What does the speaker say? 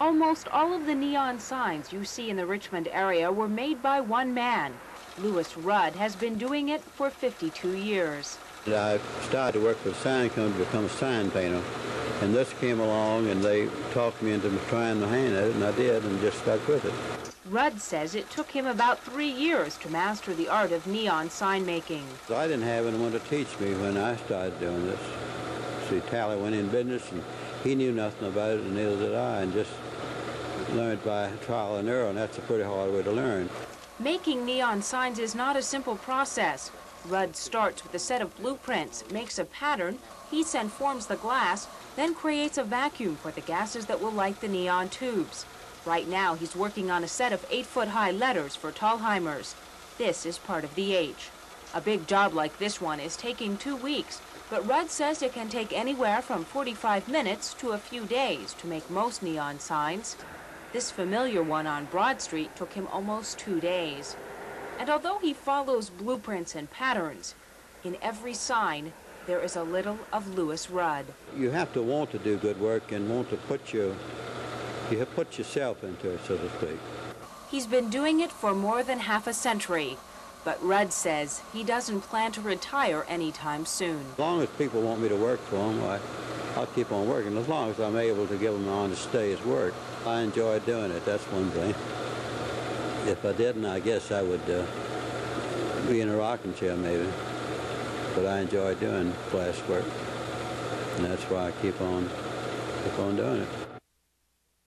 Almost all of the neon signs you see in the Richmond area were made by one man. Lewis Rudd has been doing it for 52 years. I started to work for a sign company to become a sign painter. And this came along and they talked me into trying my hand at it, and I did, and just stuck with it. Rudd says it took him about three years to master the art of neon sign making. I didn't have anyone to teach me when I started doing this. See, Tally went in business, and he knew nothing about it, and neither did I, and just learned by trial and error, and that's a pretty hard way to learn. Making neon signs is not a simple process. Rudd starts with a set of blueprints, makes a pattern, heats and forms the glass, then creates a vacuum for the gases that will light the neon tubes. Right now, he's working on a set of eight-foot-high letters for Thalhimers. This is part of the H. A big job like this one is taking two weeks, but Rudd says it can take anywhere from 45 minutes to a few days to make most neon signs. This familiar one on Broad Street took him almost two days. And although he follows blueprints and patterns, in every sign there is a little of Lewis Rudd. You have to want to do good work and want to put your, you have put yourself into it, so to speak. He's been doing it for more than half a century, but Rudd says he doesn't plan to retire anytime soon. As long as people want me to work for them, I, I'll keep on working, as long as I'm able to give them an honest day's work. I enjoy doing it, that's one thing. If I didn't, I guess I would uh, be in a rocking chair maybe. But I enjoy doing glass work, and that's why I keep on, keep on doing it.